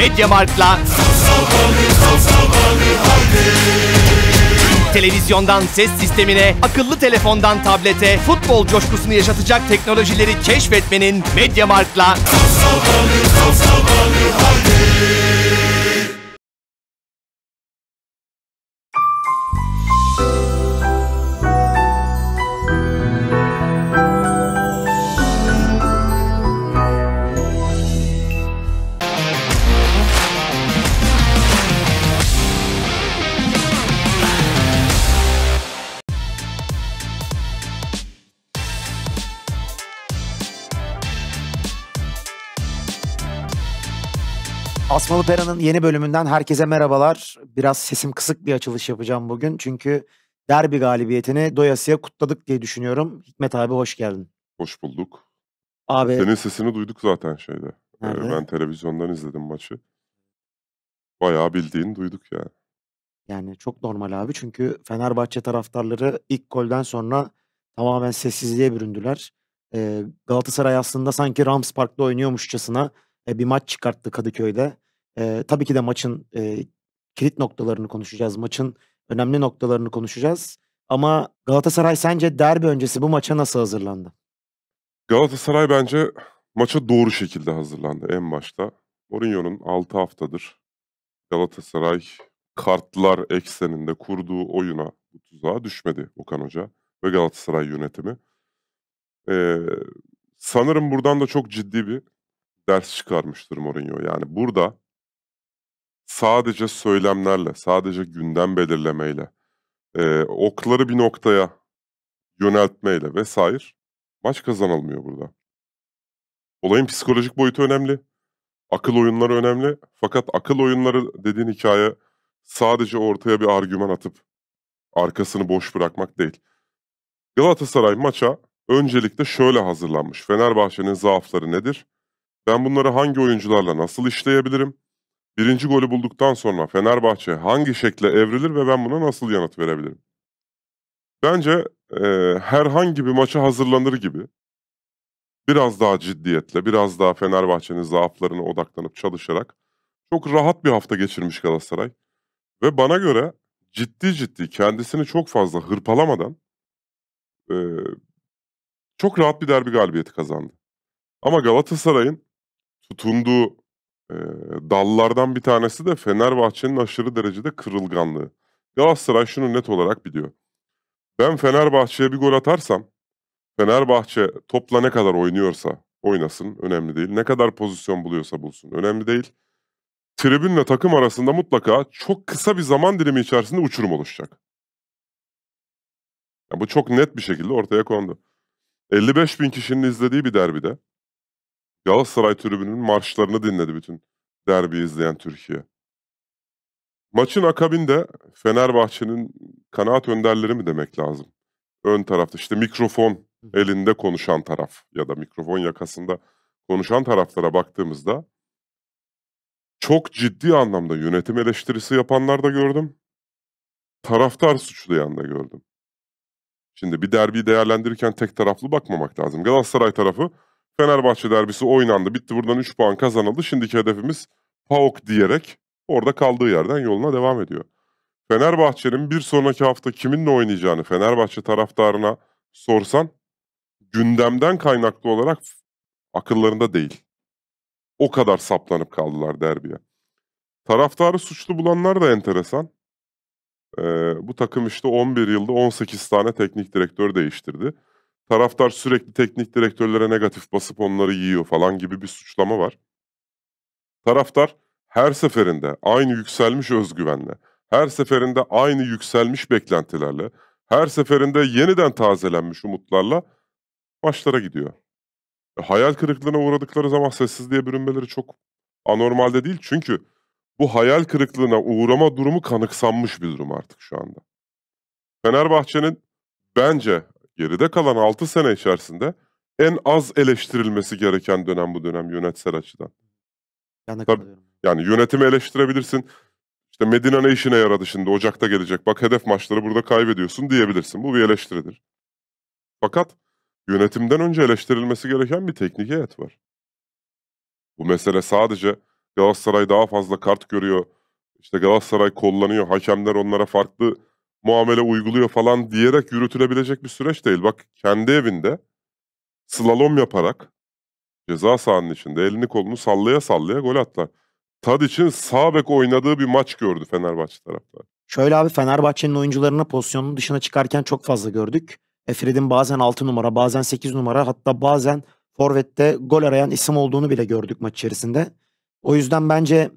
Mediamarkt'la. Televizyondan ses sistemine, akıllı telefondan tablete, futbol coşkusunu yaşatacak teknolojileri keşfetmenin Mediamarkt'la Asmalı Pera'nın yeni bölümünden herkese merhabalar. Biraz sesim kısık bir açılış yapacağım bugün. Çünkü derbi galibiyetini doyasıya kutladık diye düşünüyorum. Hikmet abi hoş geldin. Hoş bulduk. Abi Senin sesini duyduk zaten şeyde. Ee? Ben televizyondan izledim maçı. Bayağı bildiğin duyduk yani. yani çok normal abi. Çünkü Fenerbahçe taraftarları ilk golden sonra tamamen sessizliğe büründüler. Ee, Galatasaray aslında sanki Rams Park'ta oynuyormuşçasına e, bir maç çıkarttı Kadıköy'de. Ee, tabii ki de maçın e, kilit noktalarını konuşacağız. Maçın önemli noktalarını konuşacağız. Ama Galatasaray sence derbi öncesi bu maça nasıl hazırlandı? Galatasaray bence maça doğru şekilde hazırlandı en başta. Mourinho'nun 6 haftadır Galatasaray kartlar ekseninde kurduğu oyuna bu tuzağa düşmedi Okan Hoca ve Galatasaray yönetimi. Ee, sanırım buradan da çok ciddi bir ders çıkarmıştır Mourinho. Yani burada sadece söylemlerle, sadece gündem belirlemeyle, e, okları bir noktaya yöneltmeyle vesaire maç kazanılmıyor burada. Olayın psikolojik boyutu önemli. Akıl oyunları önemli. Fakat akıl oyunları dediğin hikaye sadece ortaya bir argüman atıp arkasını boş bırakmak değil. Galatasaray maça öncelikle şöyle hazırlanmış. Fenerbahçe'nin zaafları nedir? Ben bunları hangi oyuncularla nasıl işleyebilirim? Birinci golü bulduktan sonra Fenerbahçe hangi şekle evrilir ve ben buna nasıl yanıt verebilirim? Bence eee, herhangi bir maça hazırlanır gibi biraz daha ciddiyetle, biraz daha Fenerbahçe'nin zaaflarına odaklanıp çalışarak çok rahat bir hafta geçirmiş Galatasaray. Ve bana göre ciddi ciddi kendisini çok fazla hırpalamadan eee, çok rahat bir derbi galibiyeti kazandı. Ama Galatasaray'ın tutunduğu eee, dallardan bir tanesi de Fenerbahçe'nin aşırı derecede kırılganlığı. Galatasaray şunu net olarak biliyor. Ben Fenerbahçe'ye bir gol atarsam, Fenerbahçe topla ne kadar oynuyorsa oynasın, önemli değil. Ne kadar pozisyon buluyorsa bulsun, önemli değil. Tribünle takım arasında mutlaka çok kısa bir zaman dilimi içerisinde uçurum oluşacak. Ya bu çok net bir şekilde ortaya kondu. 55 bin kişinin izlediği bir derbide Galatasaray tribünün marşlarını dinledi bütün derbi izleyen Türkiye. Maçın akabinde Fenerbahçe'nin kanaat önderleri mi demek lazım? Ön tarafta işte mikrofon elinde konuşan taraf ya da mikrofon yakasında konuşan taraflara baktığımızda çok ciddi anlamda yönetim eleştirisi yapanlar da gördüm. Taraftar suçlayan da gördüm. Şimdi bir derbiyi değerlendirirken tek taraflı bakmamak lazım. Galatasaray tarafı Fenerbahçe derbisi oynandı. Bitti buradan 3 puan kazanıldı. Şimdiki hedefimiz PAOK diyerek orada kaldığı yerden yoluna devam ediyor. Fenerbahçe'nin bir sonraki hafta kiminle oynayacağını Fenerbahçe taraftarına sorsan gündemden kaynaklı olarak akıllarında değil. O kadar saplanıp kaldılar derbiye. Taraftarı suçlu bulanlar da enteresan. Ee, bu takım işte 11 yılda 18 tane teknik direktör değiştirdi. Taraftar sürekli teknik direktörlere negatif basıp onları yiyor falan gibi bir suçlama var. Taraftar her seferinde aynı yükselmiş özgüvenle, her seferinde aynı yükselmiş beklentilerle, her seferinde yeniden tazelenmiş umutlarla maçlara gidiyor. E, hayal kırıklığına uğradıkları zaman sessizliğe bürünmeleri çok anormal de değil. Çünkü bu hayal kırıklığına uğrama durumu kanıksanmış bir durum artık şu anda. Fenerbahçe'nin bence geride kalan 6 sene içerisinde en az eleştirilmesi gereken dönem bu dönem yönetsel açıdan. De Tabii. Yani yönetimi eleştirebilirsin. İşte Medina ne işine yaradı şimdi Ocak'ta gelecek. Bak hedef maçları burada kaybediyorsun diyebilirsin. Bu bir eleştiridir. Fakat yönetimden önce eleştirilmesi gereken bir teknik heyet var. Bu mesele sadece Galatasaray daha fazla kart görüyor. İşte Galatasaray kollanıyor. Hakemler onlara farklı muamele uyguluyor falan diyerek yürütülebilecek bir süreç değil. Bak kendi evinde slalom yaparak ceza sahanın içinde elini kolunu sallaya sallaya gol attılar. Tadic'in sağ bek oynadığı bir maç gördü Fenerbahçe taraftarı. Şöyle abi Fenerbahçe'nin oyuncularını pozisyonun dışına çıkarken çok fazla gördük. E, Fred'in bazen 6 numara, bazen 8 numara, hatta bazen forvette gol arayan isim olduğunu bile gördük maç içerisinde. O yüzden bence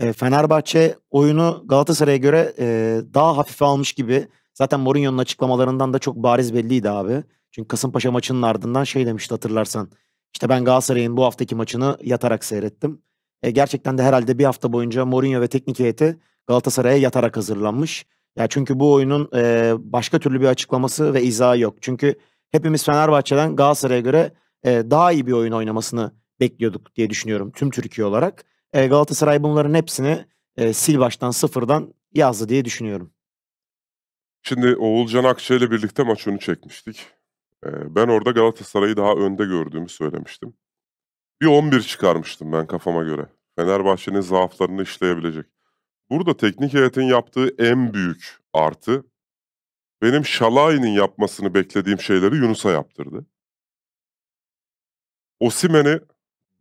e, Fenerbahçe oyunu Galatasaray'a göre e, daha hafife almış gibi. Zaten Mourinho'nun açıklamalarından da çok bariz belliydi abi. Çünkü Kasımpaşa maçının ardından şey demişti hatırlarsan. İşte ben Galatasaray'ın bu haftaki maçını yatarak seyrettim. E, gerçekten de herhalde bir hafta boyunca Mourinho ve teknik heyeti Galatasaray'a yatarak hazırlanmış. Ya çünkü bu oyunun e, başka türlü bir açıklaması ve izahı yok. Çünkü hepimiz Fenerbahçe'den Galatasaray'a göre daha iyi bir oyun oynamasını bekliyorduk diye düşünüyorum tüm Türkiye olarak. E, Galatasaray bunların hepsini e, sil baştan sıfırdan yazdı diye düşünüyorum. Şimdi Oğulcan Akçay ile birlikte maç önü çekmiştik. Ee, ben orada Galatasaray'ı daha önde gördüğümü söylemiştim. Bir 11 çıkarmıştım ben kafama göre. Fenerbahçe'nin zaaflarını işleyebilecek. Burada teknik heyetin yaptığı en büyük artı benim Şalay'ın yapmasını beklediğim şeyleri Yunus'a yaptırdı. Osimen'i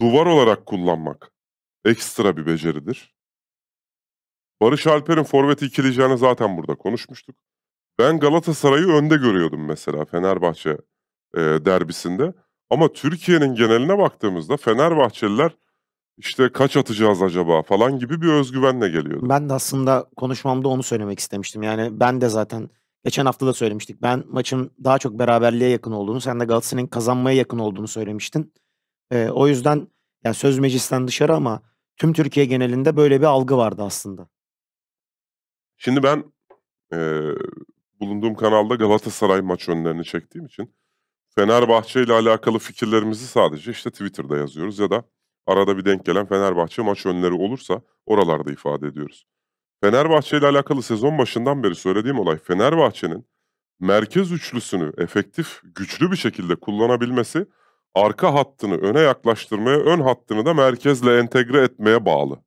duvar olarak kullanmak ekstra bir beceridir. Barış Alper'in forveti ikileyeceğini zaten burada konuşmuştuk. Ben Galatasaray'ı önde görüyordum mesela Fenerbahçe e, derbisinde. Ama Türkiye'nin geneline baktığımızda Fenerbahçeliler işte kaç atacağız acaba falan gibi bir özgüvenle geliyordu. Ben de aslında konuşmamda onu söylemek istemiştim. Yani ben de zaten geçen hafta da söylemiştik. Ben maçın daha çok beraberliğe yakın olduğunu, sen de Galatasaray'ın kazanmaya yakın olduğunu söylemiştin. Ee, o yüzden yani söz meclisten dışarı ama tüm Türkiye genelinde böyle bir algı vardı aslında. Şimdi ben e, bulunduğum kanalda Galatasaray maç önlerini çektiğim için Fenerbahçe ile alakalı fikirlerimizi sadece işte Twitter'da yazıyoruz ya da arada bir denk gelen Fenerbahçe maç önleri olursa oralarda ifade ediyoruz. Fenerbahçe ile alakalı sezon başından beri söylediğim olay Fenerbahçe'nin merkez üçlüsünü efektif, güçlü bir şekilde kullanabilmesi arka hattını öne yaklaştırmaya, ön hattını da merkezle entegre etmeye bağlı.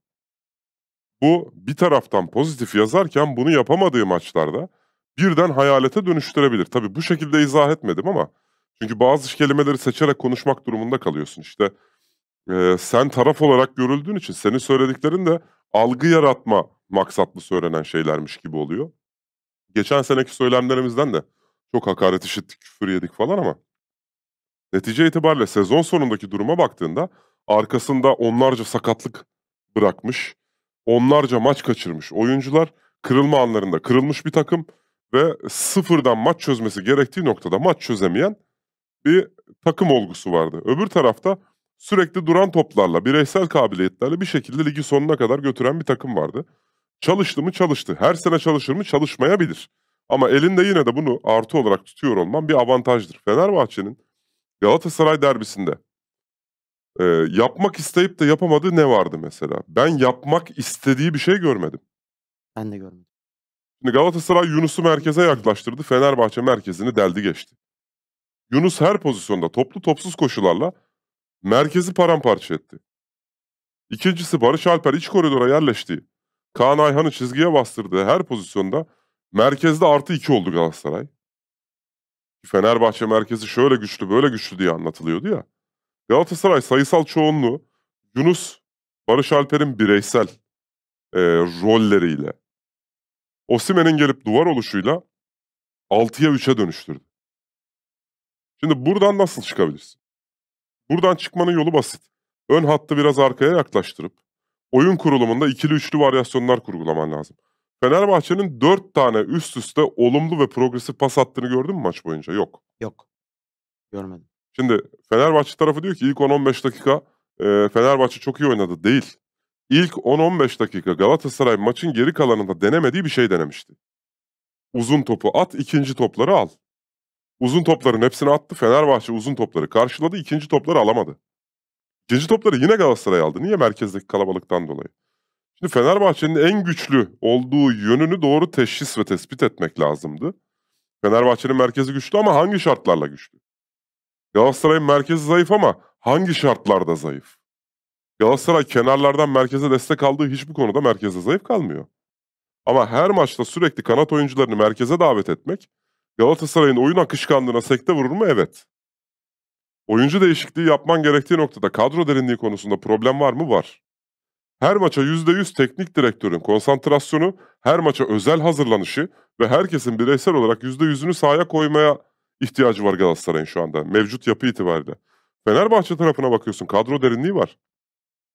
Bu bir taraftan pozitif yazarken bunu yapamadığı maçlarda birden hayalete dönüştürebilir. Tabii bu şekilde izah etmedim ama çünkü bazı kelimeleri seçerek konuşmak durumunda kalıyorsun. İşte e, sen taraf olarak görüldüğün için senin söylediklerin de algı yaratma maksatlı söylenen şeylermiş gibi oluyor. Geçen seneki söylemlerimizden de çok hakaret işittik, küfür yedik falan ama netice itibariyle sezon sonundaki duruma baktığında arkasında onlarca sakatlık bırakmış, onlarca maç kaçırmış oyuncular, kırılma anlarında kırılmış bir takım ve sıfırdan maç çözmesi gerektiği noktada maç çözemeyen bir takım olgusu vardı. Öbür tarafta sürekli duran toplarla, bireysel kabiliyetlerle bir şekilde ligi sonuna kadar götüren bir takım vardı. Çalıştı mı çalıştı. Her sene çalışır mı çalışmayabilir. Ama elinde yine de bunu artı olarak tutuyor olman bir avantajdır. Fenerbahçe'nin Galatasaray derbisinde e, yapmak isteyip de yapamadığı ne vardı mesela? Ben yapmak istediği bir şey görmedim. Ben de görmedim. Şimdi Galatasaray Yunus'u merkeze yaklaştırdı. Fenerbahçe merkezini deldi geçti. Yunus her pozisyonda toplu topsuz koşularla merkezi paramparça etti. İkincisi Barış Alper iç koridora yerleşti. Kaan Ayhan'ı çizgiye bastırdığı her pozisyonda merkezde artı iki oldu Galatasaray. Fenerbahçe merkezi şöyle güçlü böyle güçlü diye anlatılıyordu ya. Galatasaray sayısal çoğunluğu Yunus, Barış Alper'in bireysel e, rolleriyle, Osimen'in gelip duvar oluşuyla 6'ya 3'e dönüştürdü. Şimdi buradan nasıl çıkabilirsin? Buradan çıkmanın yolu basit. Ön hattı biraz arkaya yaklaştırıp oyun kurulumunda ikili üçlü varyasyonlar kurgulaman lazım. Fenerbahçe'nin 4 tane üst üste olumlu ve progresif pas attığını gördün mü maç boyunca? Yok. Yok. Görmedim. Şimdi Fenerbahçe tarafı diyor ki ilk 10-15 dakika e, Fenerbahçe çok iyi oynadı. Değil. İlk 10-15 dakika Galatasaray maçın geri kalanında denemediği bir şey denemişti. Uzun topu at, ikinci topları al. Uzun topların hepsini attı. Fenerbahçe uzun topları karşıladı. ikinci topları alamadı. İkinci topları yine Galatasaray aldı. Niye? Merkezdeki kalabalıktan dolayı. Şimdi Fenerbahçe'nin en güçlü olduğu yönünü doğru teşhis ve tespit etmek lazımdı. Fenerbahçe'nin merkezi güçlü ama hangi şartlarla güçlü? Galatasaray'ın merkezi zayıf ama hangi şartlarda zayıf? Galatasaray kenarlardan merkeze destek aldığı hiçbir konuda merkezde zayıf kalmıyor. Ama her maçta sürekli kanat oyuncularını merkeze davet etmek Galatasaray'ın oyun akışkanlığına sekte vurur mu? Evet. Oyuncu değişikliği yapman gerektiği noktada kadro derinliği konusunda problem var mı? Var. Her maça %100 teknik direktörün konsantrasyonu, her maça özel hazırlanışı ve herkesin bireysel olarak %100'ünü sahaya koymaya ihtiyacı var Galatasaray'ın şu anda mevcut yapı itibariyle. Fenerbahçe tarafına bakıyorsun kadro derinliği var.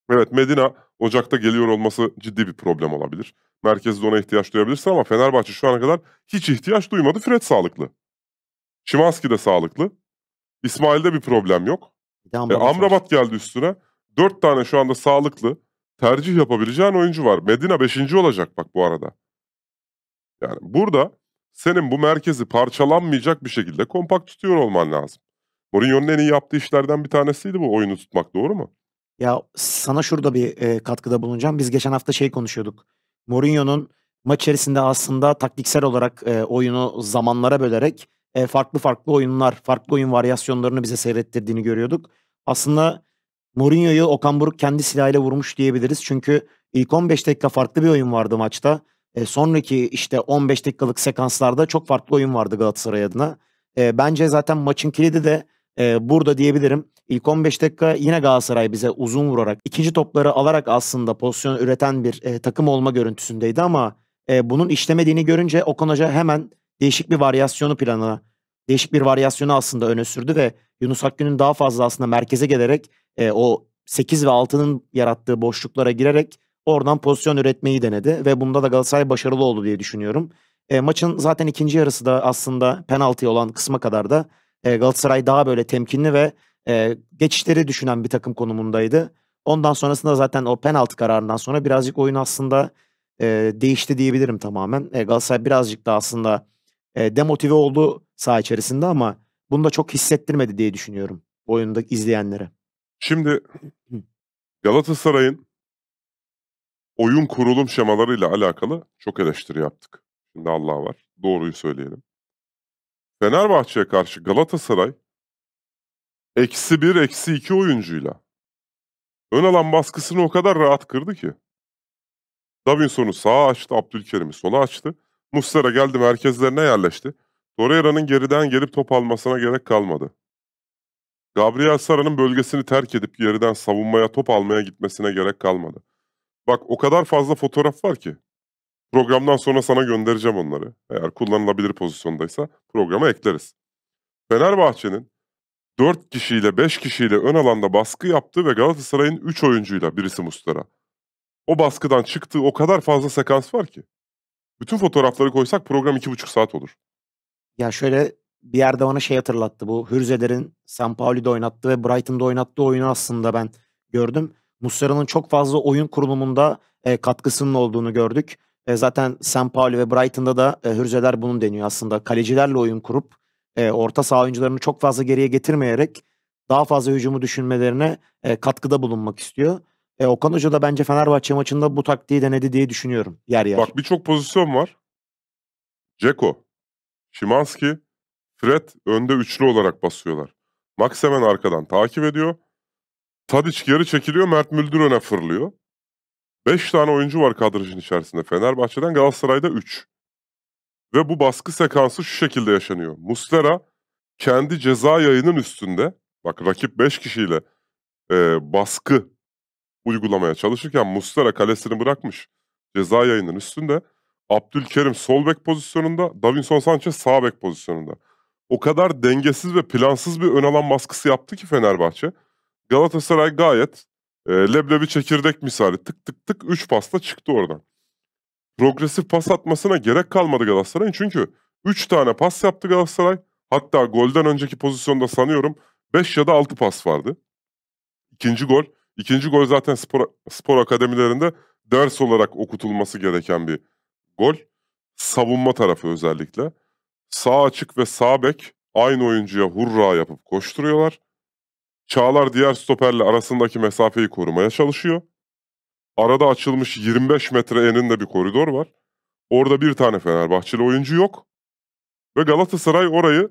Evet Medina Ocak'ta geliyor olması ciddi bir problem olabilir. Merkezde ona ihtiyaç duyabilirsin ama Fenerbahçe şu ana kadar hiç ihtiyaç duymadı. Fred sağlıklı. Şimanski de sağlıklı. İsmail'de bir problem yok. E, Amrabat var. Amrabat geldi üstüne. Dört tane şu anda sağlıklı tercih yapabileceğin oyuncu var. Medina beşinci olacak bak bu arada. Yani burada senin bu merkezi parçalanmayacak bir şekilde kompakt tutuyor olman lazım. Mourinho'nun en iyi yaptığı işlerden bir tanesiydi bu oyunu tutmak doğru mu? Ya sana şurada bir e, katkıda bulunacağım. Biz geçen hafta şey konuşuyorduk. Mourinho'nun maç içerisinde aslında taktiksel olarak e, oyunu zamanlara bölerek e, farklı farklı oyunlar, farklı oyun varyasyonlarını bize seyrettirdiğini görüyorduk. Aslında Mourinho'yu Okan Buruk kendi silahıyla vurmuş diyebiliriz. Çünkü ilk 15 dakika farklı bir oyun vardı maçta. E, sonraki işte 15 dakikalık sekanslarda çok farklı oyun vardı Galatasaray adına. E, bence zaten maçın kilidi de e, burada diyebilirim. İlk 15 dakika yine Galatasaray bize uzun vurarak, ikinci topları alarak aslında pozisyon üreten bir e, takım olma görüntüsündeydi ama e, bunun işlemediğini görünce Okan Hoca hemen değişik bir varyasyonu planına, değişik bir varyasyonu aslında öne sürdü ve Yunus Akgün'ün daha fazla aslında merkeze gelerek e, o 8 ve 6'nın yarattığı boşluklara girerek oradan pozisyon üretmeyi denedi ve bunda da Galatasaray başarılı oldu diye düşünüyorum. E, maçın zaten ikinci yarısı da aslında penaltı olan kısma kadar da e, Galatasaray daha böyle temkinli ve e, geçişleri düşünen bir takım konumundaydı. Ondan sonrasında zaten o penaltı kararından sonra birazcık oyun aslında e, değişti diyebilirim tamamen. E, Galatasaray birazcık da aslında e, demotive oldu saha içerisinde ama bunu da çok hissettirmedi diye düşünüyorum oyunda izleyenlere. Şimdi Galatasaray'ın oyun kurulum şemalarıyla alakalı çok eleştiri yaptık. Şimdi Allah var. Doğruyu söyleyelim. Fenerbahçe'ye karşı Galatasaray eksi bir, eksi iki oyuncuyla ön alan baskısını o kadar rahat kırdı ki. Davinson'u sağa açtı, Abdülkerim'i sola açtı. Muslera geldi merkezlerine yerleşti. Torreira'nın geriden gelip top almasına gerek kalmadı. Gabriel Sara'nın bölgesini terk edip geriden savunmaya top almaya gitmesine gerek kalmadı. Bak o kadar fazla fotoğraf var ki. Programdan sonra sana göndereceğim onları. Eğer kullanılabilir pozisyondaysa programa ekleriz. Fenerbahçe'nin 4 kişiyle 5 kişiyle ön alanda baskı yaptığı ve Galatasaray'ın 3 oyuncuyla birisi Mustara. O baskıdan çıktığı o kadar fazla sekans var ki. Bütün fotoğrafları koysak program 2,5 saat olur. Ya şöyle bir yerde bana şey hatırlattı. Bu Hürzeler'in San Paulo'da oynattığı ve Brighton'da oynattığı oyunu aslında ben gördüm. Muslera'nın çok fazla oyun kurulumunda e, katkısının olduğunu gördük. E, zaten San Paulo ve Brighton'da da e, Hürzeler bunun deniyor aslında. Kalecilerle oyun kurup e, orta saha oyuncularını çok fazla geriye getirmeyerek daha fazla hücumu düşünmelerine e, katkıda bulunmak istiyor. E, Okan Hoca da bence Fenerbahçe maçında bu taktiği denedi diye düşünüyorum yer yer. Bak birçok pozisyon var. Ceko, Şimanski, Fred önde üçlü olarak basıyorlar. Max hemen arkadan takip ediyor. Tadic geri çekiliyor, Mert Müldür öne fırlıyor. 5 tane oyuncu var kadrajın içerisinde. Fenerbahçe'den Galatasaray'da 3. Ve bu baskı sekansı şu şekilde yaşanıyor. Muslera kendi ceza yayının üstünde, bak rakip 5 kişiyle e, baskı uygulamaya çalışırken Muslera kalesini bırakmış ceza yayının üstünde. Abdülkerim sol bek pozisyonunda, Davinson Sanchez sağ bek pozisyonunda. O kadar dengesiz ve plansız bir ön alan baskısı yaptı ki Fenerbahçe. Galatasaray gayet e, leblebi çekirdek misali tık tık tık 3 pasta çıktı oradan. Progresif pas atmasına gerek kalmadı Galatasaray'ın çünkü 3 tane pas yaptı Galatasaray. Hatta golden önceki pozisyonda sanıyorum 5 ya da 6 pas vardı. İkinci gol. İkinci gol zaten spor, spor akademilerinde ders olarak okutulması gereken bir gol. Savunma tarafı özellikle. Sağ açık ve sağ bek aynı oyuncuya hurra yapıp koşturuyorlar. Çağlar diğer stoperle arasındaki mesafeyi korumaya çalışıyor. Arada açılmış 25 metre eninde bir koridor var. Orada bir tane Fenerbahçeli oyuncu yok. Ve Galatasaray orayı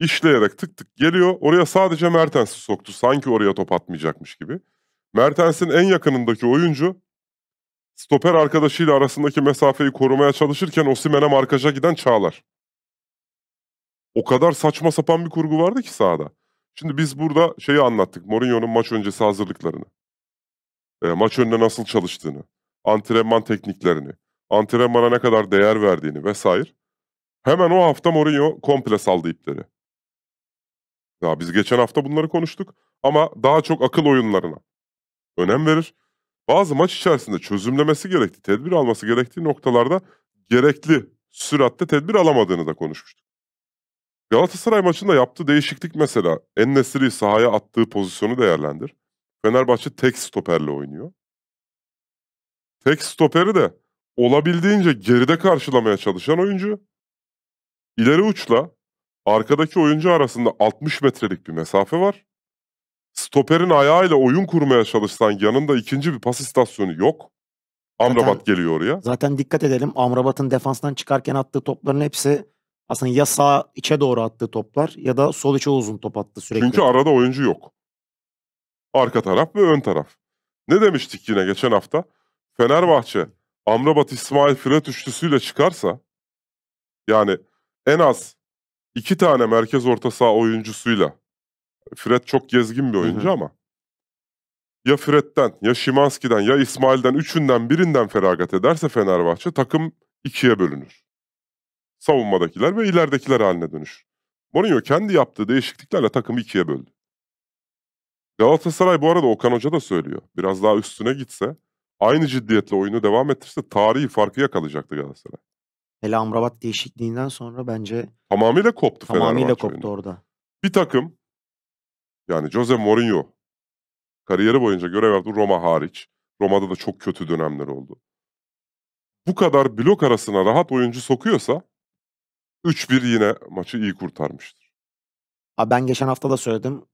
işleyerek tık tık geliyor. Oraya sadece Mertens'i soktu. Sanki oraya top atmayacakmış gibi. Mertens'in en yakınındaki oyuncu stoper arkadaşıyla arasındaki mesafeyi korumaya çalışırken Osimhen'e markaja giden Çağlar. O kadar saçma sapan bir kurgu vardı ki sahada. Şimdi biz burada şeyi anlattık. Mourinho'nun maç öncesi hazırlıklarını. E, maç önüne nasıl çalıştığını, antrenman tekniklerini, antrenmana ne kadar değer verdiğini vesaire. Hemen o hafta Mourinho komple saldı ipleri. Ya biz geçen hafta bunları konuştuk ama daha çok akıl oyunlarına önem verir. Bazı maç içerisinde çözümlemesi gerektiği, tedbir alması gerektiği noktalarda gerekli süratte tedbir alamadığını da konuşmuştuk. Galatasaray maçında yaptığı değişiklik mesela En-Nesyri sahaya attığı pozisyonu değerlendir. Fenerbahçe tek stoperle oynuyor. Tek stoperi de olabildiğince geride karşılamaya çalışan oyuncu. İleri uçla arkadaki oyuncu arasında 60 metrelik bir mesafe var. Stoperin ayağıyla oyun kurmaya çalışsan yanında ikinci bir pas istasyonu yok. Amrabat Zaten- geliyor oraya. Zaten dikkat edelim Amrabat'ın defanstan çıkarken attığı topların hepsi aslında ya sağ içe doğru attığı toplar ya da sol içe uzun top attı sürekli. Çünkü arada oyuncu yok. Arka taraf ve ön taraf. Ne demiştik yine geçen hafta? Fenerbahçe Amrabat İsmail Fred üçlüsüyle çıkarsa yani en az iki tane merkez orta saha oyuncusuyla Fred çok gezgin bir oyuncu hı. ama ya Fred'den ya Şimanski'den ya İsmail'den üçünden birinden feragat ederse Fenerbahçe takım ikiye bölünür. Savunmadakiler ve ileridekiler haline dönüşür. Mourinho kendi yaptığı değişikliklerle takımı ikiye böldü. Galatasaray bu arada Okan Hoca da söylüyor. Biraz daha üstüne gitse, aynı ciddiyetle oyunu devam ettirse tarihi farkı yakalayacaktı Galatasaray. Hele Amrabat değişikliğinden sonra bence Tamamıyla koptu tamamıyla Fenerbahçe koptu oyunu. orada. Bir takım, yani Jose Mourinho, kariyeri boyunca görev yaptı Roma hariç. Roma'da da çok kötü dönemler oldu. Bu kadar blok arasına rahat oyuncu sokuyorsa 3-1 yine maçı iyi kurtarmıştır. Abi ben geçen hafta da söyledim.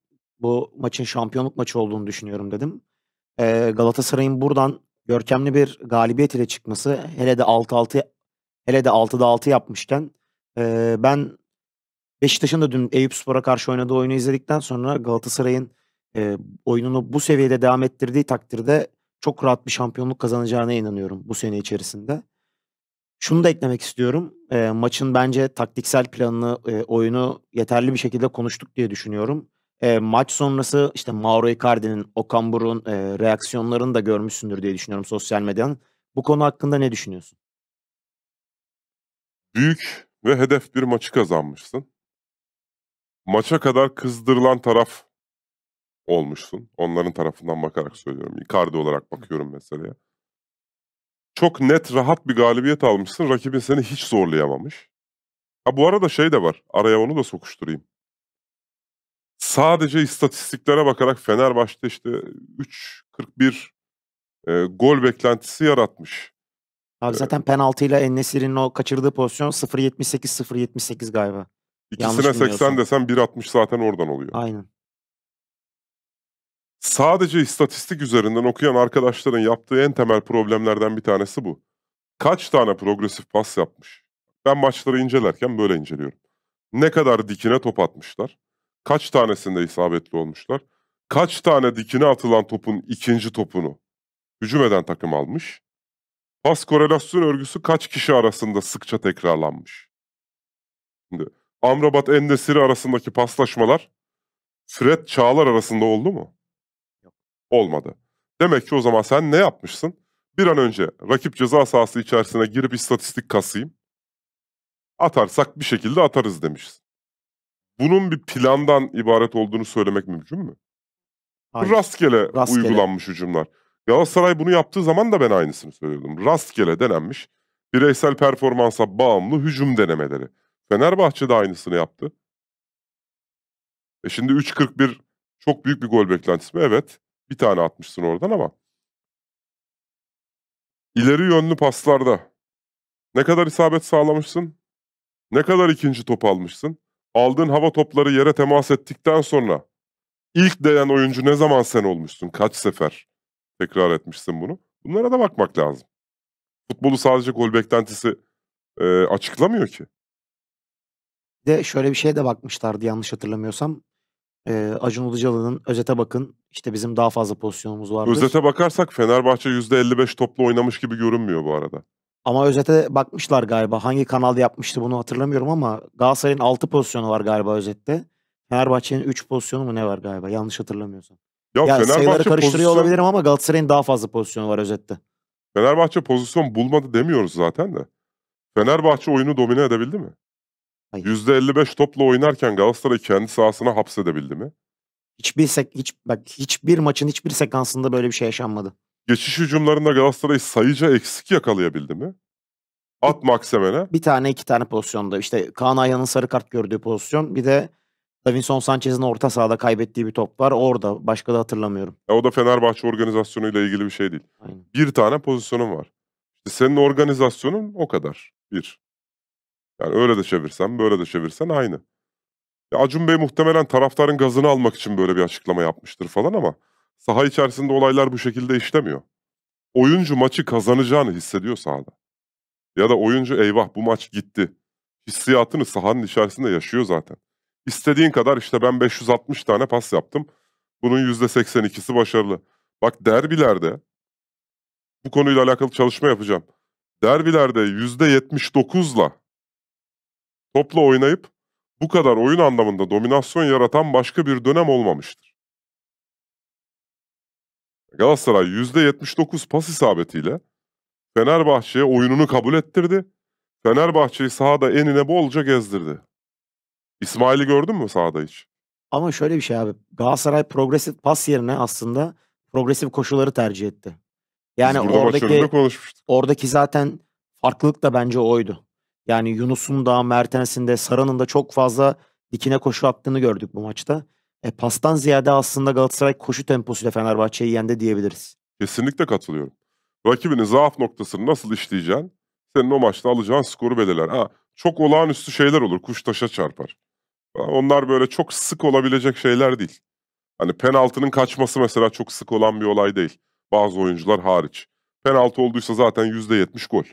Bu maçın şampiyonluk maçı olduğunu düşünüyorum dedim. Ee, Galatasaray'ın buradan görkemli bir galibiyet ile çıkması hele de 6-6 hele de 6'da 6 yapmışken ee, ben Beşiktaş'ın da dün Eyüpspor'a karşı oynadığı oyunu izledikten sonra Galatasaray'ın ee, oyununu bu seviyede devam ettirdiği takdirde çok rahat bir şampiyonluk kazanacağına inanıyorum bu sene içerisinde. Şunu da eklemek istiyorum. Eee, maçın bence taktiksel planını, eee, oyunu yeterli bir şekilde konuştuk diye düşünüyorum. Eee, maç sonrası işte Mauro Icardi'nin, Okan Buruk'un eee, reaksiyonlarını da görmüşsündür diye düşünüyorum sosyal medyanın. Bu konu hakkında ne düşünüyorsun? Büyük ve hedef bir maçı kazanmışsın. Maça kadar kızdırılan taraf olmuşsun. Onların tarafından bakarak söylüyorum. Icardi olarak bakıyorum meseleye. Çok net, rahat bir galibiyet almışsın. Rakibin seni hiç zorlayamamış. Ha bu arada şey de var. Araya onu da sokuşturayım. Sadece istatistiklere bakarak Fenerbahçe işte 3.41 e, gol beklentisi yaratmış. Abi zaten penaltıyla En-Nesyri'nin o kaçırdığı pozisyon 0.78 0.78 galiba. Yanlış İkisine 80 bilmiyorsam. desem 1.60 zaten oradan oluyor. Aynen. Sadece istatistik üzerinden okuyan arkadaşların yaptığı en temel problemlerden bir tanesi bu. Kaç tane progresif pas yapmış? Ben maçları incelerken böyle inceliyorum. Ne kadar dikine top atmışlar? Kaç tanesinde isabetli olmuşlar? Kaç tane dikine atılan topun ikinci topunu hücum eden takım almış? Pas korelasyon örgüsü kaç kişi arasında sıkça tekrarlanmış? Şimdi Amrabat Endesiri arasındaki paslaşmalar Fred Çağlar arasında oldu mu? Olmadı. Demek ki o zaman sen ne yapmışsın? Bir an önce rakip ceza sahası içerisine girip istatistik kasayım. Atarsak bir şekilde atarız demişsin. Bunun bir plandan ibaret olduğunu söylemek mümkün mü? Hayır. Rastgele, Rastgele. uygulanmış hücumlar. Galatasaray bunu yaptığı zaman da ben aynısını söylüyordum. Rastgele denenmiş, bireysel performansa bağımlı hücum denemeleri. Fenerbahçe de aynısını yaptı. E şimdi 3.41 çok büyük bir gol beklentisi mi? Evet. Bir tane atmışsın oradan ama ileri yönlü paslarda ne kadar isabet sağlamışsın? Ne kadar ikinci top almışsın? Aldığın hava topları yere temas ettikten sonra ilk değen oyuncu ne zaman sen olmuşsun? Kaç sefer tekrar etmişsin bunu? Bunlara da bakmak lazım. Futbolu sadece gol beklentisi e, açıklamıyor ki. De şöyle bir şeye de bakmışlardı yanlış hatırlamıyorsam. Eee, Acun Ilıcalı'nın özete bakın, işte, bizim daha fazla pozisyonumuz vardır. Özete bakarsak Fenerbahçe %55 topla oynamış gibi görünmüyor bu arada. Ama özete bakmışlar galiba. Hangi kanal yapmıştı bunu hatırlamıyorum ama Galatasaray'ın 6 pozisyonu var galiba özette. Fenerbahçe'nin 3 pozisyonu mu ne var galiba yanlış hatırlamıyorsam. Ya, Ya, sayıları Fenerbahçe karıştırıyor pozisyon olabilirim ama Galatasaray'ın daha fazla pozisyonu var özette. Fenerbahçe pozisyon bulmadı demiyoruz zaten de. Fenerbahçe oyunu domine edebildi mi? Hayır. %55 topla oynarken Galatasaray kendi sahasına hapsedebildi mi? Hiçbir sek hiç bak hiçbir maçın hiçbir sekansında böyle bir şey yaşanmadı. Geçiş hücumlarında Galatasaray sayıca eksik yakalayabildi mi? At Maksemen'e. Bir tane iki tane pozisyonda işte Kaan Ayhan'ın sarı kart gördüğü pozisyon bir de Davinson Sanchez'in orta sahada kaybettiği bir top var. Orada başka da hatırlamıyorum. Ya o da Fenerbahçe organizasyonuyla ilgili bir şey değil. Aynen. Bir tane pozisyonun var. İşte senin organizasyonun o kadar. Bir. Yani öyle de çevirsen, böyle de çevirsen aynı. Ya Acun Bey muhtemelen taraftarın gazını almak için böyle bir açıklama yapmıştır falan ama saha içerisinde olaylar bu şekilde işlemiyor. Oyuncu maçı kazanacağını hissediyor sahada. Ya da oyuncu eyvah bu maç gitti. Hissiyatını sahanın içerisinde yaşıyor zaten. İstediğin kadar işte ben 560 tane pas yaptım. Bunun %82'si başarılı. Bak derbilerde bu konuyla alakalı çalışma yapacağım. Derbilerde %79'la topla oynayıp bu kadar oyun anlamında dominasyon yaratan başka bir dönem olmamıştır. Galatasaray %79 pas isabetiyle Fenerbahçe'ye oyununu kabul ettirdi. Fenerbahçe'yi sahada enine bolca gezdirdi. İsmail'i gördün mü sahada hiç? Ama şöyle bir şey abi. Galatasaray progresif pas yerine aslında progresif koşuları tercih etti. Yani oradaki oradaki zaten farklılık da bence oydu. Yani Yunus'un da Mertens'in de Saran'ın da çok fazla dikine koşu attığını gördük bu maçta. E, pastan ziyade aslında Galatasaray koşu temposuyla Fenerbahçe'yi yendi diyebiliriz. Kesinlikle katılıyorum. Rakibinin zaaf noktasını nasıl işleyeceksin, senin o maçta alacağın skoru belirler. Ha, çok olağanüstü şeyler olur, kuş taşa çarpar. Onlar böyle çok sık olabilecek şeyler değil. Hani penaltının kaçması mesela çok sık olan bir olay değil. Bazı oyuncular hariç. Penaltı olduysa zaten %70 gol.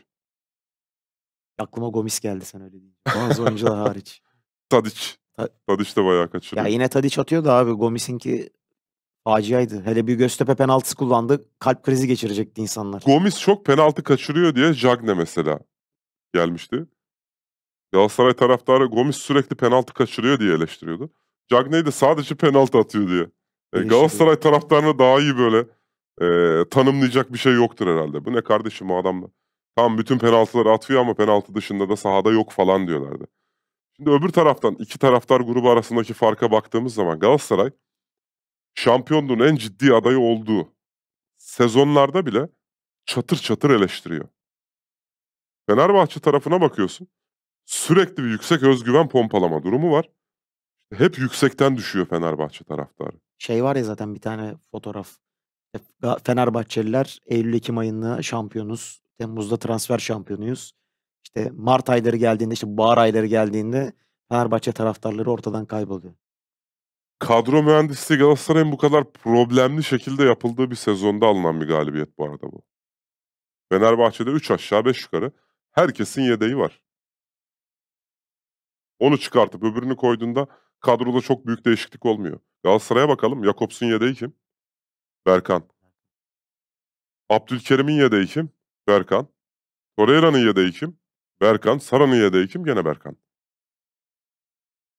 Aklıma Gomis geldi sen öyle deyince. Bazı oyuncular hariç. Tadic. Ta- Tadic de bayağı Ya kaçırıyor. yine Tadiç atıyordu abi. Gomis'inki faciaydı. Hele bir Göztepe penaltısı kullandı. Kalp krizi geçirecekti insanlar. Gomis çok penaltı kaçırıyor diye Cagne mesela gelmişti. Galatasaray taraftarı Gomis sürekli penaltı kaçırıyor diye eleştiriyordu. Cagney de sadece penaltı atıyor diye. E. Galatasaray taraftarını daha iyi böyle e, tanımlayacak bir şey yoktur herhalde. Bu ne kardeşim o adam Tamam bütün penaltıları atıyor ama penaltı dışında da sahada yok falan diyorlardı. Şimdi öbür taraftan iki taraftar grubu arasındaki farka baktığımız zaman Galatasaray şampiyonluğun en ciddi adayı olduğu sezonlarda bile çatır çatır eleştiriyor. Fenerbahçe tarafına bakıyorsun. Sürekli bir yüksek özgüven pompalama durumu var. Hep yüksekten düşüyor Fenerbahçe taraftarı. Şey var ya zaten bir tane fotoğraf. Fenerbahçeliler Eylül-Ekim ayında şampiyonuz. Temmuz'da transfer şampiyonuyuz. İşte Mart ayları geldiğinde işte bahar ayları geldiğinde Fenerbahçe taraftarları ortadan kayboluyor. Kadro mühendisliği Galatasaray'ın bu kadar problemli şekilde yapıldığı bir sezonda alınan bir galibiyet bu arada bu. Fenerbahçe'de 3 aşağı 5 yukarı herkesin yedeği var. Onu çıkartıp öbürünü koyduğunda kadroda çok büyük değişiklik olmuyor. Galatasaray'a bakalım. Jakobs'un yedeği kim? Berkan. Abdülkerim'in yedeği kim? Berkan. Torreira'nın yedeği kim? Berkan. Sara'nın yedeği kim? Gene Berkan.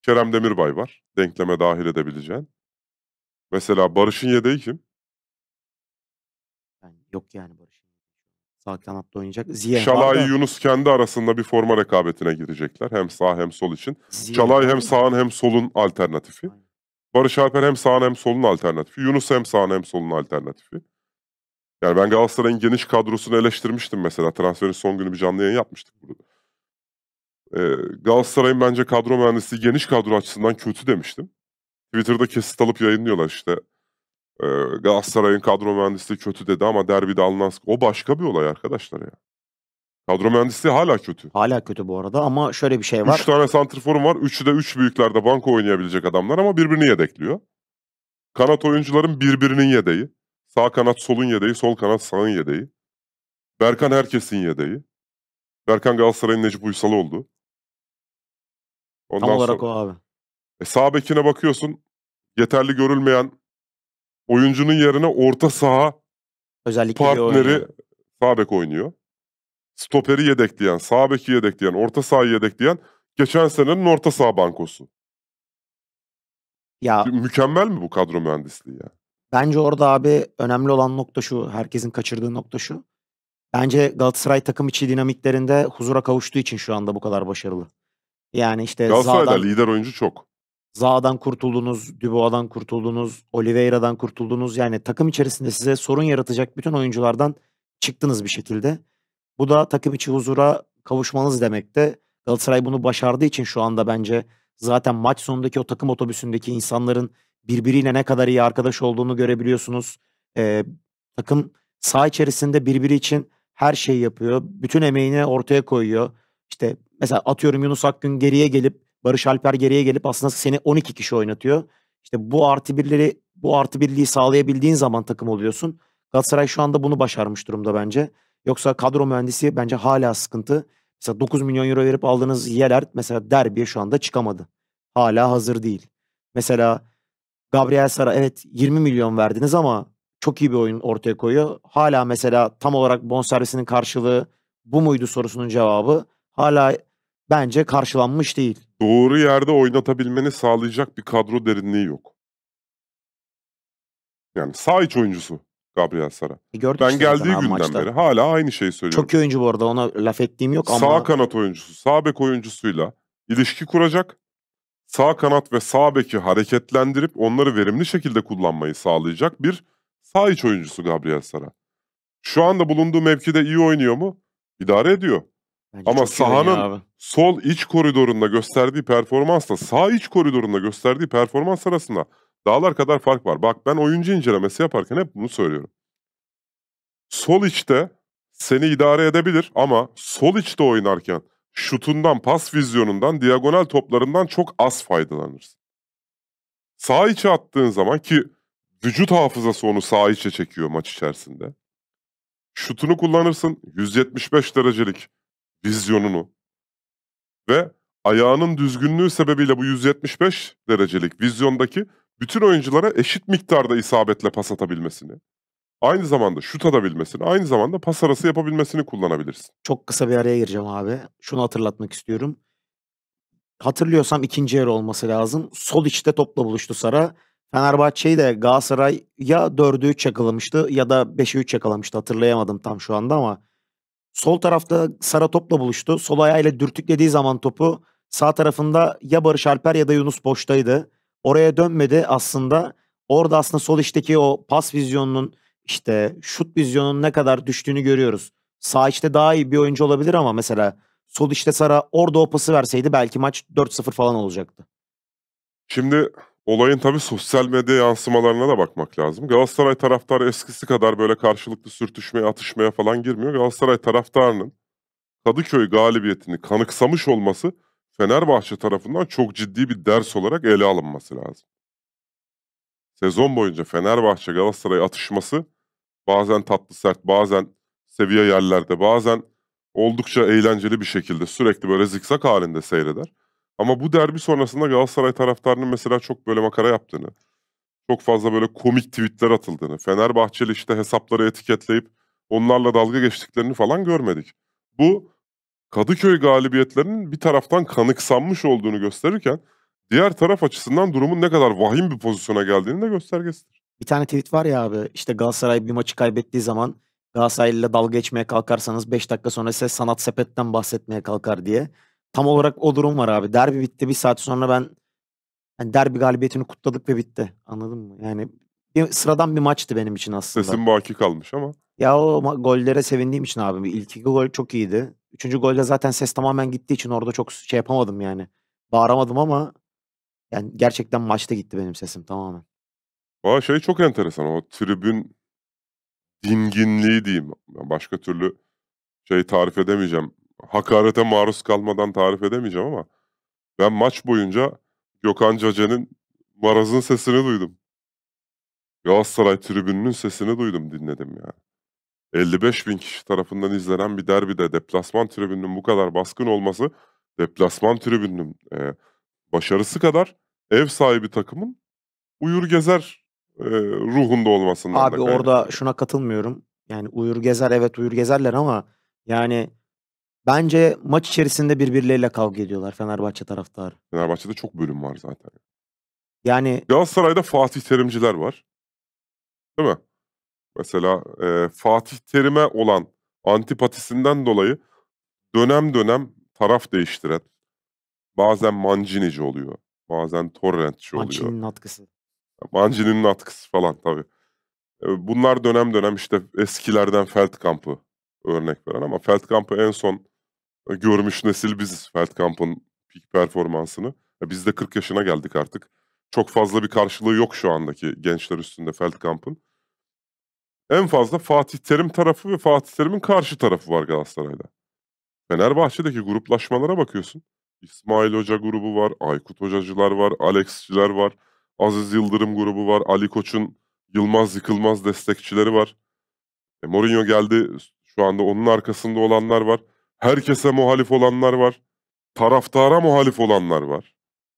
Kerem Demirbay var. Denkleme dahil edebileceğin. Mesela Barış'ın yedeği kim? Yani yok yani Barış. Sağ kanatta oynayacak. Ziye var Şalay, da Yunus kendi arasında bir forma rekabetine girecekler. Hem sağ hem sol için. Ziye Çalay var hem sağın hem solun alternatifi. Aynen. Barış Alper hem sağın hem solun alternatifi. Yunus hem sağın hem solun alternatifi. Yani ben Galatasaray'ın geniş kadrosunu eleştirmiştim mesela. Transferin son günü bir canlı yayın yapmıştık burada. Ee, Galatasaray'ın bence kadro mühendisliği geniş kadro açısından kötü demiştim. Twitter'da kesit alıp yayınlıyorlar işte. Ee, Galatasaray'ın kadro mühendisliği kötü dedi ama derbide alınan... O başka bir olay arkadaşlar ya. Kadro mühendisliği hala kötü. Hala kötü bu arada ama şöyle bir şey var. Üç tane santrforum var. Üçü de üç büyüklerde banko oynayabilecek adamlar ama birbirini yedekliyor. Kanat oyuncuların birbirinin yedeği. Sağ kanat solun yedeği, sol kanat sağın yedeği. Berkan herkesin yedeği. Berkan Galatasaray'ın Necip Uysal oldu. Ondan Tam olarak sonra, o abi. E, sağ bekine bakıyorsun. yeterli görülmeyen oyuncunun yerine orta saha Özellikle partneri sağ bek oynuyor. Stoperi yedekleyen, sağ beki yedekleyen, orta sahayı yedekleyen geçen senenin orta saha bankosu. Ya Mükemmel mi bu kadro mühendisliği ya? Bence orada abi önemli olan nokta şu. Herkesin kaçırdığı nokta şu. Bence Galatasaray takım içi dinamiklerinde huzura kavuştuğu için şu anda bu kadar başarılı. Yani işte Galatasaray'da Zaha'dan, lider oyuncu çok. Zaha'dan kurtuldunuz, Dubois'dan kurtuldunuz, Oliveira'dan kurtuldunuz. Yani takım içerisinde size sorun yaratacak bütün oyunculardan çıktınız bir şekilde. Bu da takım içi huzura kavuşmanız demekte. Galatasaray bunu başardığı için şu anda bence zaten maç sonundaki o takım otobüsündeki insanların birbiriyle ne kadar iyi arkadaş olduğunu görebiliyorsunuz. Ee, takım saha içerisinde birbiri için her şeyi yapıyor. Bütün emeğini ortaya koyuyor. İşte mesela atıyorum Yunus Akgün geriye gelip Barış Alper geriye gelip aslında seni 12 kişi oynatıyor. İşte bu artı birleri bu artı birliği sağlayabildiğin zaman takım oluyorsun. Galatasaray şu anda bunu başarmış durumda bence. Yoksa kadro mühendisi bence hala sıkıntı. Mesela 9 milyon euro verip aldığınız Yeler mesela derbiye şu anda çıkamadı. Hala hazır değil. Mesela Gabriel Sara evet 20 milyon verdiniz ama çok iyi bir oyun ortaya koyuyor. Hala mesela tam olarak bonservisinin karşılığı bu muydu sorusunun cevabı hala bence karşılanmış değil. Doğru yerde oynatabilmeni sağlayacak bir kadro derinliği yok. Yani sağ iç oyuncusu Gabriel Sara. E gördük Ben işte geldiği günden maçta. beri hala aynı şeyi söylüyorum. Çok iyi oyuncu bu arada ona laf ettiğim yok ama Sağ kanat oyuncusu, sağ bek oyuncusuyla ilişki kuracak. Sağ kanat ve sağ beki hareketlendirip onları verimli şekilde kullanmayı sağlayacak bir sağ iç oyuncusu Gabriel Sara. Şu anda bulunduğu mevkide iyi oynuyor mu? İdare ediyor. bence ama çok iyi oynuyor sahanın- abi. Sol iç koridorunda gösterdiği performansla sağ iç koridorunda gösterdiği performans arasında dağlar kadar fark var. Bak ben oyuncu incelemesi yaparken hep bunu söylüyorum. Sol içte seni idare edebilir ama sol içte oynarken şutundan, pas vizyonundan, diagonal toplarından çok az faydalanırsın. Sağ içe attığın zaman ki vücut hafızası onu sağ içe çekiyor maç içerisinde. Şutunu kullanırsın 175 derecelik vizyonunu ve ayağının düzgünlüğü sebebiyle bu 175 derecelik vizyondaki bütün oyunculara eşit miktarda isabetle pas atabilmesini, aynı zamanda şut atabilmesini, aynı zamanda pas arası yapabilmesini kullanabilirsin. Çok kısa bir araya gireceğim abi. Şunu hatırlatmak istiyorum. Hatırlıyorsam ikinci yarı olması lazım. Sol içte topla buluştu Sara. Fenerbahçe'yi de Galatasaray ya 4'ü 3 yakalamıştı ya da 5'e 3 yakalamıştı. Hatırlayamadım tam şu anda ama sol tarafta Sara topla buluştu. Sol ayağıyla dürtüklediği zaman topu sağ tarafında ya Barış Alper ya da Yunus boştaydı. Oraya dönmedi aslında. Orada aslında sol içteki o pas vizyonunun işte şut vizyonunun ne kadar düştüğünü görüyoruz. Sağ içte daha iyi bir oyuncu olabilir ama mesela sol içte Sara orada o pası verseydi belki maç 4-0 falan olacaktı. Şimdi olayın tabii sosyal medya yansımalarına da bakmak lazım. Galatasaray taraftarı eskisi kadar böyle karşılıklı sürtüşmeye, atışmaya falan girmiyor. Galatasaray taraftarının Kadıköy galibiyetini kanıksamış olması Fenerbahçe tarafından çok ciddi bir ders olarak ele alınması lazım. Sezon boyunca Fenerbahçe Galatasaray atışması bazen tatlı sert, bazen seviye yerlerde, bazen oldukça eğlenceli bir şekilde sürekli böyle zikzak halinde seyreder. Ama bu derbi sonrasında Galatasaray taraftarının mesela çok böyle makara yaptığını, çok fazla böyle komik tweetler atıldığını, Fenerbahçeli işte hesapları etiketleyip onlarla dalga geçtiklerini falan görmedik. Bu Kadıköy galibiyetlerinin bir taraftan kanıksanmış olduğunu gösterirken diğer taraf açısından durumun ne kadar vahim bir pozisyona geldiğini de göstergesidir. Bir tane tweet var ya abi işte Galatasaray bir maçı kaybettiği zaman Galatasaray'la dalga geçmeye kalkarsanız 5 dakika sonra size sanat sepetten bahsetmeye kalkar diye. Tam olarak o durum var abi. Derbi bitti bir saat sonra ben yani derbi galibiyetini kutladık ve bitti. Anladın mı? Yani bir, sıradan bir maçtı benim için aslında. Sesim baki kalmış ama Ya o gollere sevindiğim için abi. İlk iki gol çok iyiydi. Üçüncü golde zaten ses tamamen gittiği için orada çok şey yapamadım yani. Bağıramadım ama yani gerçekten maçta gitti benim sesim tamamen. Valla şey çok enteresan o tribün dinginliği diyeyim. Başka türlü şey tarif edemeyeceğim. Hakarete maruz kalmadan tarif edemeyeceğim ama ben maç boyunca Gökhan Cace'nin marazın sesini duydum. Galatasaray tribününün sesini duydum dinledim yani. 55 bin kişi tarafından izlenen bir derbide deplasman tribününün bu kadar baskın olması deplasman tribününün e, başarısı kadar ev sahibi takımın uyur gezer ruhunda olmasından Abi da orada kaynaklanıyor. şuna katılmıyorum. Yani uyur gezer evet uyur gezerler ama yani bence maç içerisinde birbirleriyle kavga ediyorlar Fenerbahçe taraftarı. Fenerbahçe'de çok bölüm var zaten. Yani Galatasaray'da Fatih Terimciler var. Değil mi? Mesela e, Fatih Terim'e olan antipatisinden dolayı dönem dönem taraf değiştiren bazen Mancinici oluyor. Bazen Torrentçi oluyor. Mancini'nin atkısı. Mancini'nin atkısı falan tabii. Bunlar dönem dönem işte eskilerden Feldkamp'ı örnek veren ama Feldkamp'ı en son görmüş nesil biziz. Feldkamp'ın peak performansını. E, Biz de 40 yaşına geldik artık. Çok fazla bir karşılığı yok şu andaki gençler üstünde Feldkamp'ın. En fazla Fatih Terim tarafı ve Fatih Terim'in karşı tarafı var Galatasaray'da. Fenerbahçe'deki gruplaşmalara bakıyorsun. İsmail Hoca grubu var, Aykut Hocacılar var, Alexçiler var, Aziz Yıldırım grubu var, Ali Koç'un Yılmaz Yıkılmaz destekçileri var. E, Mourinho geldi, şu anda onun arkasında olanlar var. Herkese muhalif olanlar var. Taraftara muhalif olanlar var.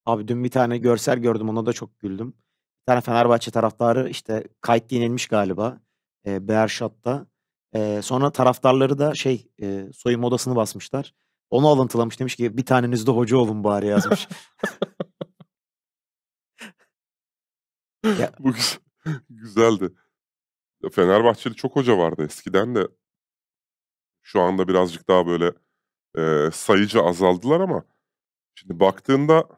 Abi dün bir tane görsel gördüm ona da çok güldüm. Bir tane Fenerbahçe taraftarı işte kayıt yenilmiş galiba. E, Beerşat'ta. E, sonra taraftarları da şey e, soyunma odasını basmışlar. Onu alıntılamış demiş ki bir taneniz de hoca olun bari yazmış. Bu güzel- güzeldi. Fenerbahçeli çok hoca vardı eskiden de. Şu anda birazcık daha böyle e, sayıca azaldılar ama şimdi baktığında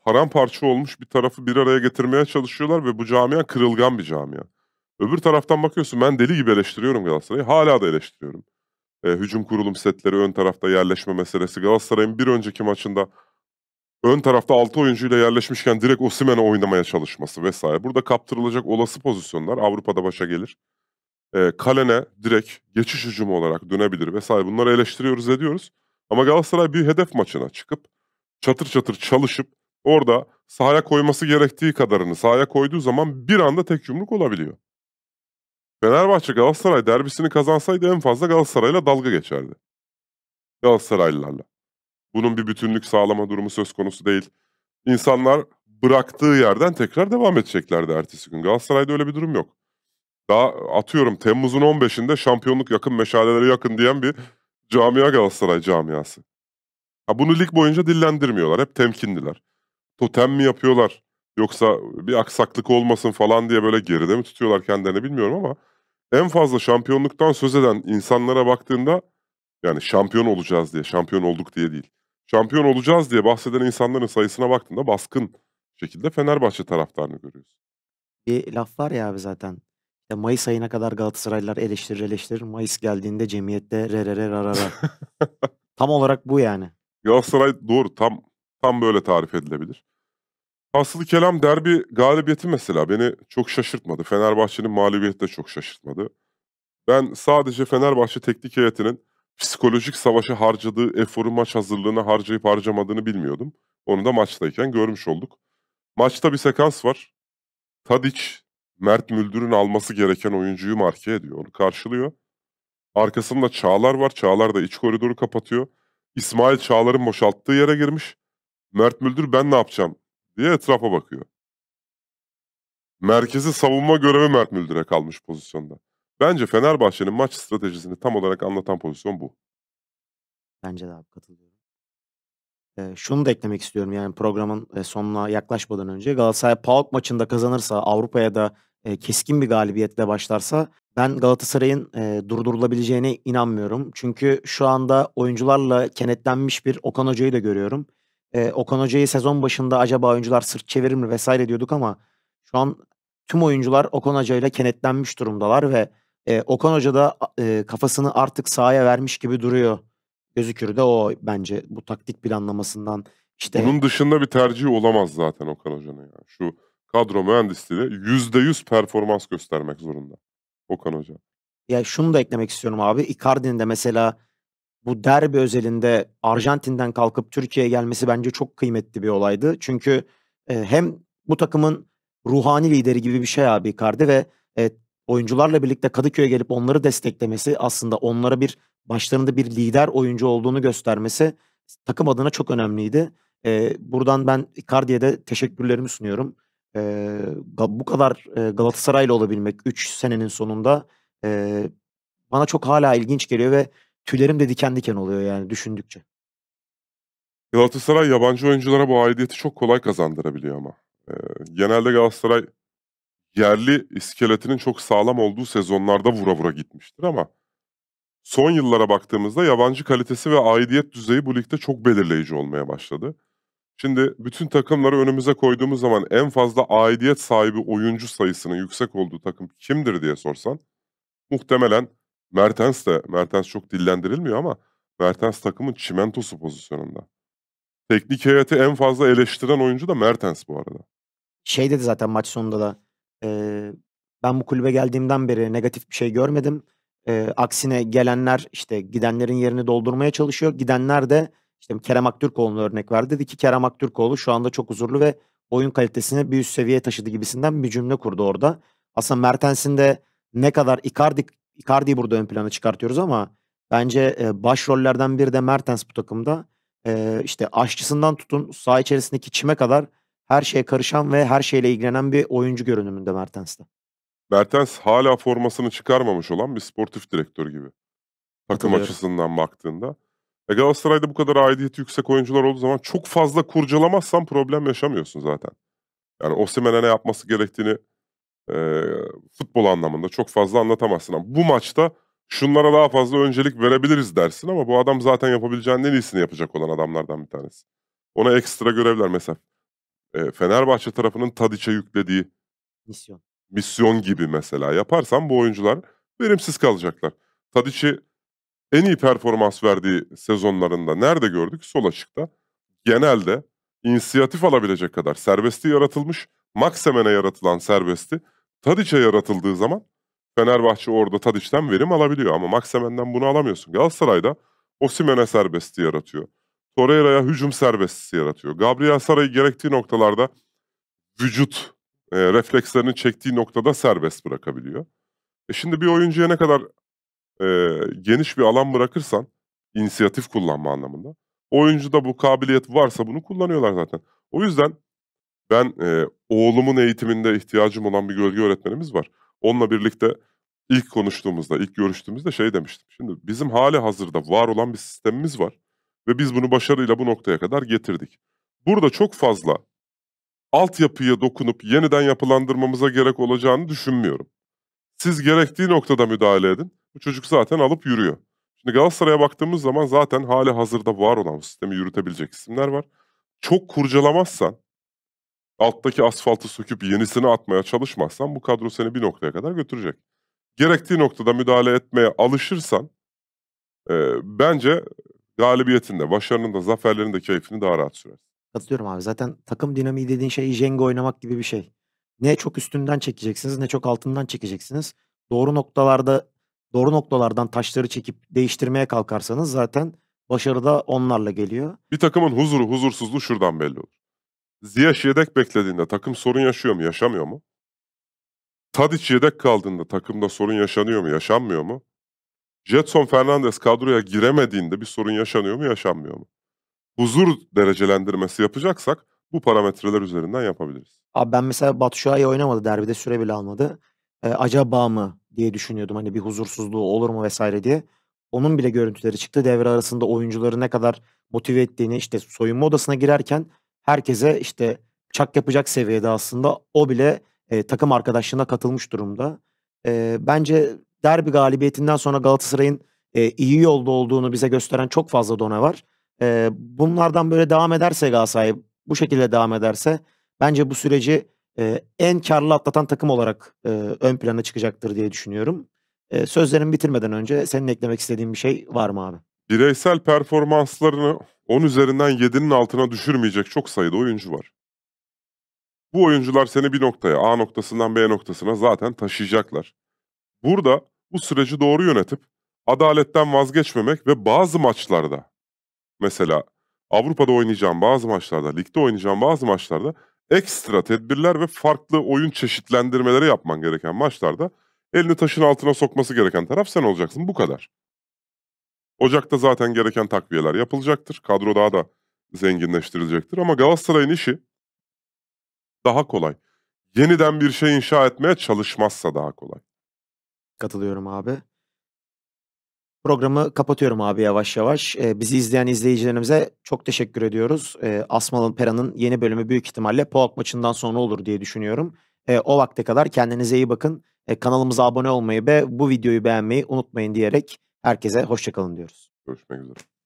paramparça olmuş bir tarafı bir araya getirmeye çalışıyorlar ve bu camia kırılgan bir camia. Öbür taraftan bakıyorsun ben deli gibi eleştiriyorum Galatasaray'ı. Hala da eleştiriyorum. E, hücum kurulum setleri ön tarafta yerleşme meselesi. Galatasaray'ın bir önceki maçında ön tarafta 6 oyuncuyla yerleşmişken direkt Osimhen'e oynamaya çalışması vesaire. Burada kaptırılacak olası pozisyonlar Avrupa'da başa gelir. E, kalene direkt geçiş hücumu olarak dönebilir vesaire. Bunları eleştiriyoruz ediyoruz. Ama Galatasaray bir hedef maçına çıkıp çatır çatır çalışıp orada sahaya koyması gerektiği kadarını sahaya koyduğu zaman bir anda tek yumruk olabiliyor. Fenerbahçe Galatasaray derbisini kazansaydı en fazla Galatasaray'la dalga geçerdi. Galatasaraylılarla. Bunun bir bütünlük sağlama durumu söz konusu değil. İnsanlar bıraktığı yerden tekrar devam edeceklerdi ertesi gün. Galatasaray'da öyle bir durum yok. Daha atıyorum Temmuz'un 15'inde şampiyonluk yakın, meşaleleri yakın diyen bir camia Galatasaray camiası. Ha bunu lig boyunca dillendirmiyorlar. Hep temkinliler. Totem mi yapıyorlar? Yoksa bir aksaklık olmasın falan diye böyle geride mi tutuyorlar kendilerini bilmiyorum ama en fazla şampiyonluktan söz eden insanlara baktığında yani şampiyon olacağız diye, şampiyon olduk diye değil. Şampiyon olacağız diye bahseden insanların sayısına baktığında baskın şekilde Fenerbahçe taraftarını görüyoruz. Bir laf var ya abi zaten. İşte Mayıs ayına kadar Galatasaraylılar eleştirir eleştirir. Mayıs geldiğinde cemiyette re re re ra ra ra. Tam olarak bu yani. Galatasaray doğru tam tam böyle tarif edilebilir. Aslı kelam derbi galibiyeti mesela beni çok şaşırtmadı. Fenerbahçe'nin mağlubiyeti de çok şaşırtmadı. Ben sadece Fenerbahçe teknik heyetinin psikolojik savaşa harcadığı eforu maç hazırlığına harcayıp harcamadığını bilmiyordum. Onu da maçtayken görmüş olduk. Maçta bir sekans var. Tadic, Mert Müldür'ün alması gereken oyuncuyu marke ediyor. Onu karşılıyor. Arkasında Çağlar var. Çağlar da iç koridoru kapatıyor. İsmail Çağlar'ın boşalttığı yere girmiş. Mert Müldür ben ne yapacağım diye etrafa bakıyor. Merkezi savunma görevi Mert Müldür'e kalmış pozisyonda. Bence Fenerbahçe'nin maç stratejisini tam olarak anlatan pozisyon bu. Bence de abi katılıyorum. Eee, şunu da eklemek istiyorum yani programın sonuna yaklaşmadan önce Galatasaray PAOK maçında kazanırsa Avrupa'ya da e, keskin bir galibiyetle başlarsa ben Galatasaray'ın e, durdurulabileceğine inanmıyorum. Çünkü şu anda oyuncularla kenetlenmiş bir Okan Hoca'yı da görüyorum. E, Okan Hoca'yı sezon başında acaba oyuncular sırt çevirir mi vesaire diyorduk ama şu an tüm oyuncular Okan Hoca'yla kenetlenmiş durumdalar ve e, Okan Hoca da e, kafasını artık sahaya vermiş gibi duruyor. Gözükür de o bence bu taktik planlamasından işte Bunun dışında bir tercih olamaz zaten Okan Hoca'nın. Yani. Şu kadro mühendisliğiyle %100 performans göstermek zorunda Okan Hoca. ya şunu da eklemek istiyorum abi. Icardi'nin de mesela bu derbi özelinde Arjantin'den kalkıp Türkiye'ye gelmesi bence çok kıymetli bir olaydı. Çünkü e, hem bu takımın ruhani lideri gibi bir şey abi Icardi ve e, oyuncularla birlikte Kadıköy'e gelip onları desteklemesi aslında onlara bir başlarında bir lider oyuncu olduğunu göstermesi takım adına çok önemliydi. E, buradan ben Icardi'ye de teşekkürlerimi sunuyorum. Ga bu kadar, eee, Galatasaraylı olabilmek 3 senenin sonunda, eee, bana çok hâlâ ilginç geliyor ve tüylerim de diken diken oluyor yani düşündükçe. Galatasaray yabancı oyunculara bu aidiyeti çok kolay kazandırabiliyor ama. Eee, genelde Galatasaray yerli iskeletinin çok sağlam olduğu sezonlarda vura vura gitmiştir ama son yıllara baktığımızda yabancı kalitesi ve aidiyet düzeyi bu ligde çok belirleyici olmaya başladı. Şimdi bütün takımları önümüze koyduğumuz zaman en fazla aidiyet sahibi oyuncu sayısının yüksek olduğu takım kimdir diye sorsan muhtemelen Mertens de Mertens çok dillendirilmiyor ama Mertens takımın çimentosu pozisyonunda. Teknik heyeti en fazla eleştiren oyuncu da Mertens bu arada. Şey dedi zaten maç sonunda da, eee, "Ben bu kulübe geldiğimden beri negatif bir şey görmedim. Eee, aksine gelenler, işte, gidenlerin yerini doldurmaya çalışıyor. Gidenler de" işte Kerem Aktürkoğlu'na örnek verdi. Dedi ki, "Kerem Aktürkoğlu şu anda çok huzurlu ve oyun kalitesini bir üst seviyeye taşıdı." gibisinden bir cümle kurdu orada. Aslında Mertens'in de ne kadar Icardi Icardi'yi burada ön plana çıkartıyoruz ama bence, eee, başrollerden biri de Mertens bu takımda. Eee, işte, aşçısından tutun saha içerisindeki çime kadar her şeye karışan ve her şeyle ilgilenen bir oyuncu görünümünde Mertens de. Mertens hâlâ formasını çıkarmamış olan bir sportif direktör gibi. Takım açısından baktığında. E, Galatasaray'da bu kadar aidiyeti yüksek oyuncular olduğu zaman çok fazla kurcalamazsan problem yaşamıyorsun zaten. Yani Osimhen'e ne yapması gerektiğini, eee, futbol anlamında çok fazla anlatamazsın ama bu maçta şunlara daha fazla öncelik verebiliriz dersin ama bu adam zaten yapabileceğinin en iyisini yapacak olan adamlardan bir tanesi. Ona ekstra görevler mesela, eee, Fenerbahçe tarafının Tadiç'e yüklediği Misyon. misyon gibi mesela yaparsan bu oyuncular verimsiz kalacaklar. Tadiç'i en iyi performans verdiği sezonlarında nerede gördük? Sol açıkta. Genelde inisiyatif alabilecek kadar serbestliği yaratılmış, Maximen'e yaratılan serbestli Tadiç'e yaratıldığı zaman Fenerbahçe orada Tadiç'ten verim alabiliyor ama Maximen'den bunu alamıyorsun. Galatasaray'da Osimhen'e serbestliği yaratıyor. Torreira'ya hücum serbestisi yaratıyor. Gabriel Sara'yı gerektiği noktalarda vücut, eee, reflekslerini çektiği noktada serbest bırakabiliyor. E, şimdi bir oyuncuya ne kadar, eee, geniş bir alan bırakırsan inisiyatif kullanma anlamında, oyuncuda bu kabiliyet varsa bunu kullanıyorlar zaten. O yüzden ben, eee, oğlumun eğitiminde ihtiyacım olan bir gölge öğretmenimiz var. Onunla birlikte ilk konuştuğumuzda, ilk görüştüğümüzde şey demiştim. Şimdi bizim hâlihazırda var olan bir sistemimiz var ve biz bunu başarıyla bu noktaya kadar getirdik. Burada çok fazla altyapıya dokunup yeniden yapılandırmamıza gerek olacağını düşünmüyorum. Siz gerektiği noktada müdahale edin. Bu çocuk zaten alıp yürüyor. Şimdi Galatasaray'a baktığımız zaman zaten hâlihazırda var olan bu sistemi yürütebilecek isimler var. Çok kurcalamazsan, alttaki asfaltı söküp yenisini atmaya çalışmazsan bu kadro seni bir noktaya kadar götürecek. Gerektiği noktada müdahale etmeye alışırsan, eee, bence galibiyetin de, başarının da, zaferlerin de keyfini daha rahat sürersin. Katılıyorum abi. Zaten takım dinamiği dediğin şey Jenga oynamak gibi bir şey. Ne çok üstünden çekeceksiniz ne çok altından çekeceksiniz. Doğru noktalarda doğru noktalardan taşları çekip değiştirmeye kalkarsanız zaten başarı da onlarla geliyor. Bir takımın huzuru, huzursuzluğu şuradan belli olur. Ziyech yedek beklediğinde takım sorun yaşıyor mu, yaşamıyor mu? Tadiç yedek kaldığında takımda sorun yaşanıyor mu, yaşanmıyor mu? Gedson Fernandes kadroya giremediğinde bir sorun yaşanıyor mu, yaşanmıyor mu? Huzur derecelendirmesi yapacaksak bu parametreler üzerinden yapabiliriz. Abi ben mesela Batshuayi oynamadı derbide süre bile almadı. Eee, acaba mı diye düşünüyordum hani bir huzursuzluğu olur mu vs. diye. Onun bile görüntüleri çıktı. Devre arasında oyuncuları ne kadar motive ettiğini, işte soyunma odasına girerken herkese işte çak yapacak seviyede aslında o bile, eee, takım arkadaşlığına katılmış durumda. Eee, bence derbi galibiyetinden sonra Galatasaray'ın, eee, iyi yolda olduğunu bize gösteren çok fazla done var. Eee, bunlardan böyle devam ederse Galatasaray, bu şekilde devam ederse bence bu süreci, eee, en kârlı atlatan takım olarak, eee, ön plana çıkacaktır diye düşünüyorum. Eee, sözlerimi bitirmeden önce senin eklemek istediğin bir şey var mı abi? Bireysel performanslarını 10 üzerinden 7'nin altına düşürmeyecek çok sayıda oyuncu var. Bu oyuncular seni bir noktaya, A noktasından B noktasına zaten taşıyacaklar. Burada bu süreci doğru yönetip adaletten vazgeçmemek ve bazı maçlarda, mesela Avrupa'da oynayacağın bazı maçlarda, ligde oynayacağın bazı maçlarda ekstra tedbirler ve farklı oyun çeşitlendirmeleri yapman gereken maçlarda elini taşın altına sokması gereken taraf sen olacaksın. Bu kadar. Ocak'ta zaten gereken takviyeler yapılacaktır. Kadro daha da zenginleştirilecektir ama Galatasaray'ın işi daha kolay. yeniden bir şey inşa etmeye çalışmazsa daha kolay. Katılıyorum abi. Programı kapatıyorum abi yavaş yavaş. Ee, bizi izleyen izleyicilerimize çok teşekkür ediyoruz. Ee, Asmalı Pera'nın yeni bölümü büyük ihtimalle PAOK maçından sonra olur diye düşünüyorum. Ee, o vakte kadar kendinize iyi bakın. Ee, kanalımıza abone olmayı ve bu videoyu beğenmeyi unutmayın diyerek herkese hoşçakalın diyoruz. Görüşmek üzere.